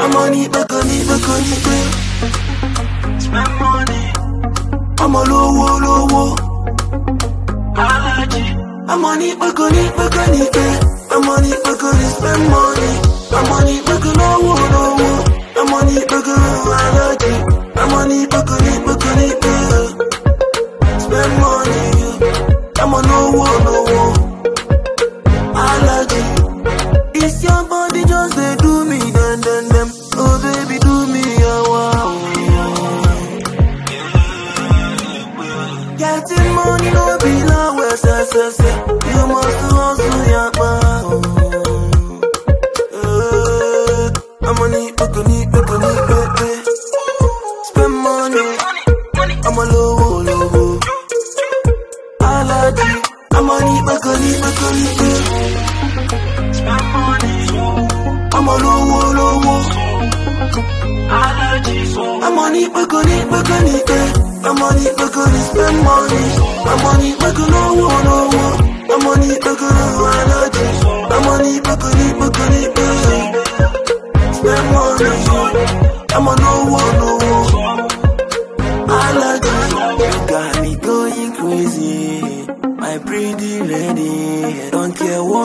I'm on it, back on it, back. Spend money, I'm a lowo, lowo. it, back on it, back on it, back. I'm on it, back spend money. It, back on lowo, lowo. Allergy. I'm on it, back on it, back on it, back. Spend money. On lowo, lowo. Getting money no be yes, yes, yes, yes. You must hustle, man. Uh, I'm on it, back on it, back on it, baby. Spend money. I'm a low, low. Allergy, I'm on it, back on it, back on it, baby. Spend money, I'm a low, low. allergy. I'm on it, back on it, back on it, baby. It, back on it, spend money. I'm on it, back on no, no, it, back on allergy. I'm on it, back on it, back on it, baby. Spend money. I'm on no, no, allergy. You got me going crazy. My pretty lady, don't care what.